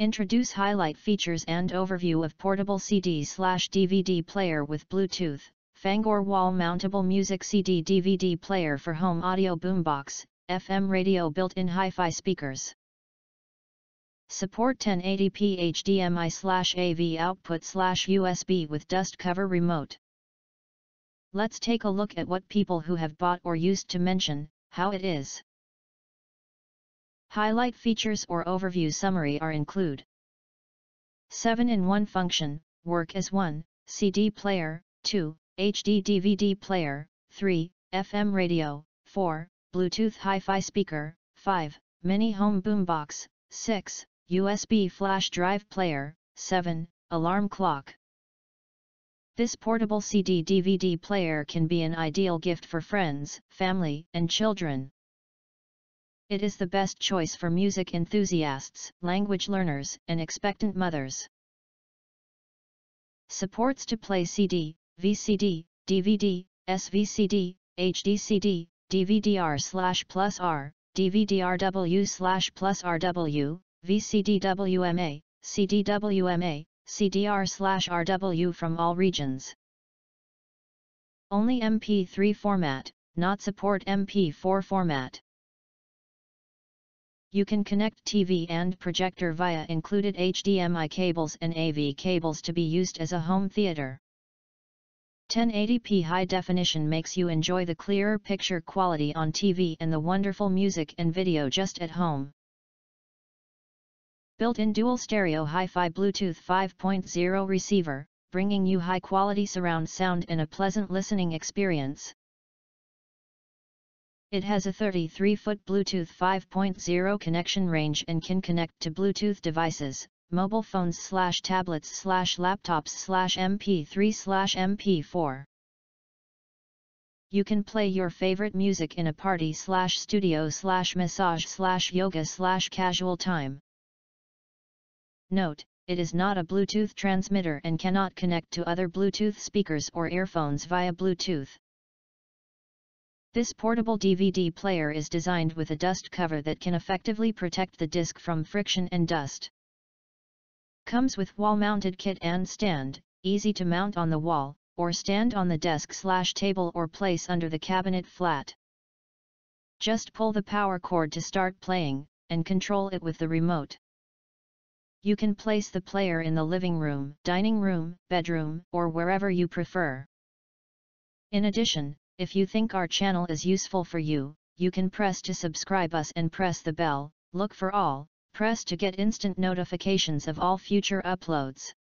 Introduce highlight features and overview of portable CD/DVD player with Bluetooth, Fangor wall mountable music CD DVD player for home audio boombox, FM radio built-in hi-fi speakers. Support 1080p HDMI/AV output/USB with dust cover remote. Let's take a look at what people who have bought or used to mention how it is. Highlight features or overview summary are include 7-in-1 function, work as 1, CD player, 2, HD DVD player, 3, FM radio, 4, Bluetooth hi-fi speaker, 5, mini home boombox, 6, USB flash drive player, 7, alarm clock. This portable CD-DVD player can be an ideal gift for friends, family, and children. It is the best choice for music enthusiasts, language learners, and expectant mothers. Supports to play CD, VCD, DVD, SVCD, HDCD, DVD-R slash plus R, DVD-RW slash plus RW, VCD-WMA, CD-WMA, CDR slash RW from all regions. Only MP3 format, not support MP4 format. You can connect TV and projector via included HDMI cables and AV cables to be used as a home theater. 1080p high definition makes you enjoy the clearer picture quality on TV and the wonderful music and video just at home. Built-in dual stereo hi-fi Bluetooth 5.0 receiver, bringing you high-quality surround sound and a pleasant listening experience. It has a 33-foot Bluetooth 5.0 connection range and can connect to Bluetooth devices, mobile phones slash tablets slash laptops slash MP3 slash MP4. You can play your favorite music in a party slash studio slash massage slash yoga slash casual time. Note, it is not a Bluetooth transmitter and cannot connect to other Bluetooth speakers or earphones via Bluetooth. This portable DVD player is designed with a dust cover that can effectively protect the disc from friction and dust. Comes with wall-mounted kit and stand, easy to mount on the wall, or stand on the desk slash table or place under the cabinet flat. Just pull the power cord to start playing, and control it with the remote. You can place the player in the living room, dining room, bedroom, or wherever you prefer. In addition, if you think our channel is useful for you, you can press to subscribe us and press the bell, look for all, press to get instant notifications of all future uploads.